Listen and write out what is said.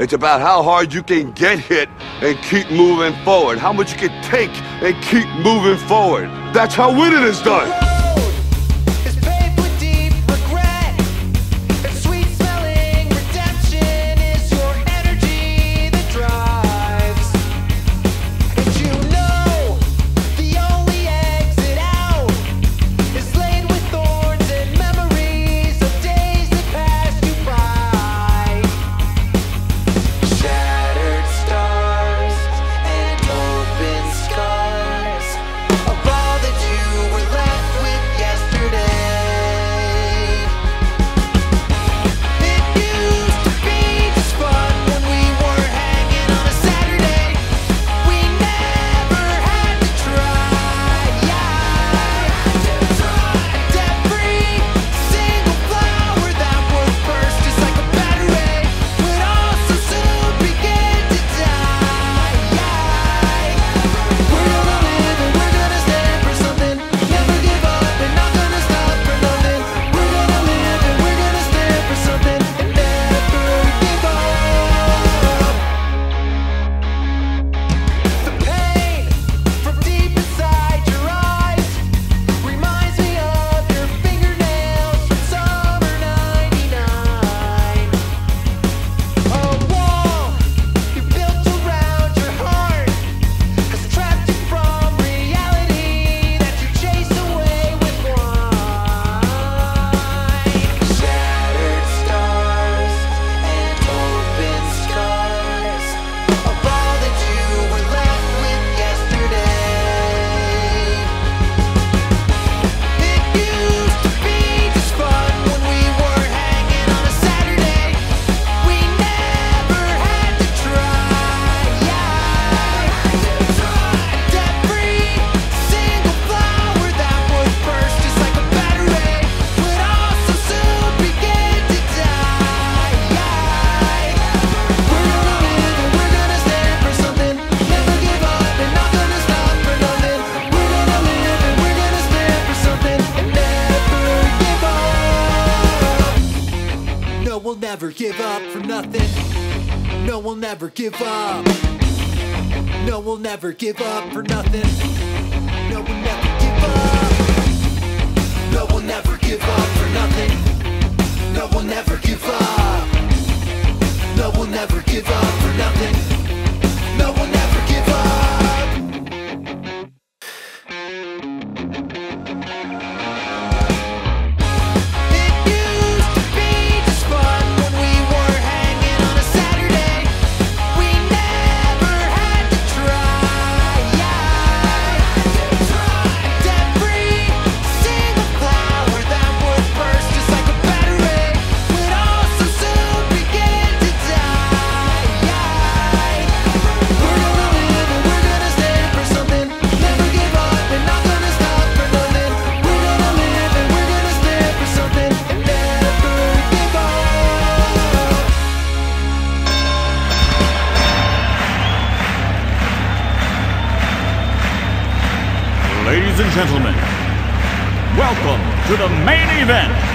It's about how hard you can get hit and keep moving forward. How much you can take and keep moving forward. That's how winning is done. We'll never give up for nothing. No, we'll never give up. No, we'll never give up for nothing. No, we'll never give up. No, we'll never give up for nothing. Ladies and gentlemen, welcome to the main event.